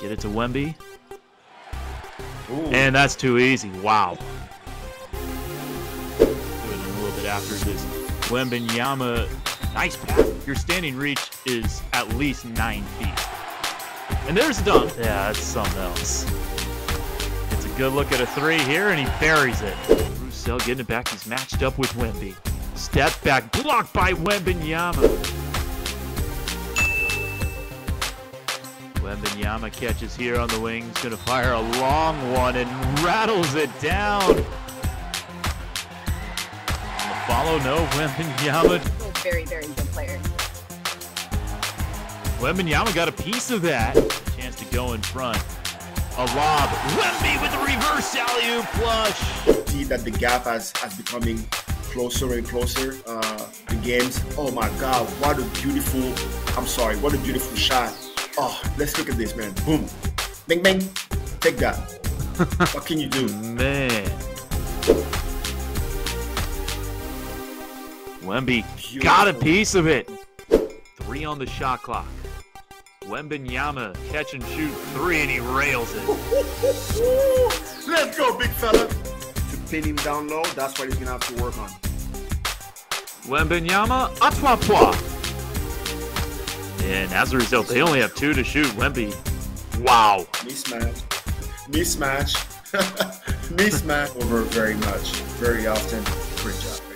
Get it to Wemby. Ooh. And that's too easy. Wow. Doing a little bit after this. Wembanyama, nice pass. Your standing reach is at least nine feet. And there's a dunk. Yeah, that's something else. It's a good look at a three here, and he buries it. Roussel getting it back. He's matched up with Wemby. Step back, blocked by Wembanyama. Wembanyama catches here on the wing. He's going to fire a long one and rattles it down. On the follow, no. Wembanyama. He's a very, very good player. Wembanyama got a piece of that. Chance to go in front. A lob. Wemby with the reverse alley-oop flush. see that the gap has, has becoming closer and closer. Uh, the games. Oh my God! What a beautiful. I'm sorry. What a beautiful shot. Oh, let's look at this, man. Boom, bang, bang. Take that. what can you do? Man. Wemby got a piece of it. Three on the shot clock. Wembanyama catch and shoot three and he rails it. Let's go, big fella. To pin him down low, that's what he's gonna have to work on. Wembanyama, atwapwa. And as a result, they only have two to shoot. Wemby, wow. Mismatch, mismatch, mismatch over very much, very often.